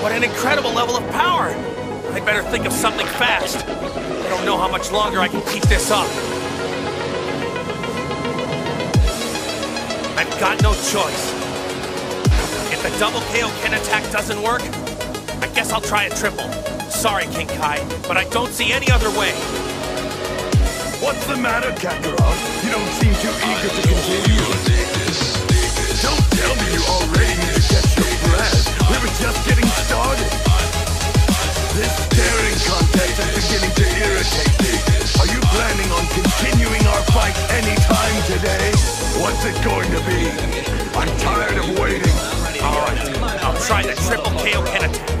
What an incredible level of power! I'd better think of something fast. I don't know how much longer I can keep this up. I've got no choice. If the double Kaioken attack doesn't work, I guess I'll try a triple. Sorry, King Kai, but I don't see any other way. What's the matter, Kakarot? You don't seem too eager to continue. Don't tell me you already We were just getting started. This daring contest is beginning to irritate me. Are you planning on continuing our fight anytime today? What's it going to be? I'm tired of waiting. Alright, I'll try the triple Kaioken attack.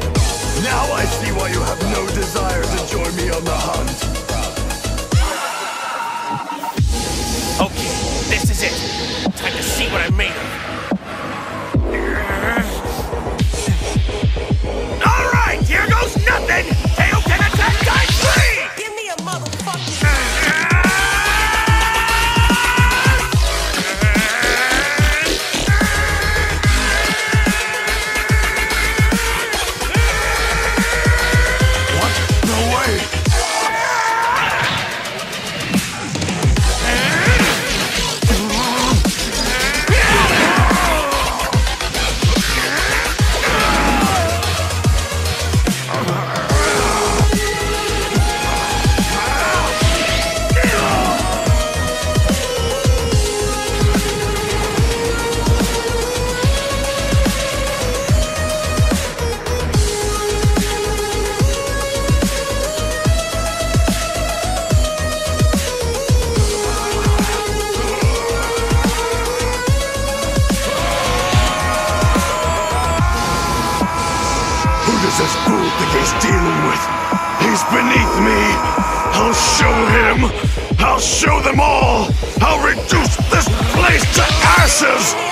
Now I see why you have no desire to join me on the hunt. Okay, this is it. Time to see what I'm Does this fool think he's dealing with? He's beneath me. I'll show him. I'll show them all. I'll reduce this place to ashes.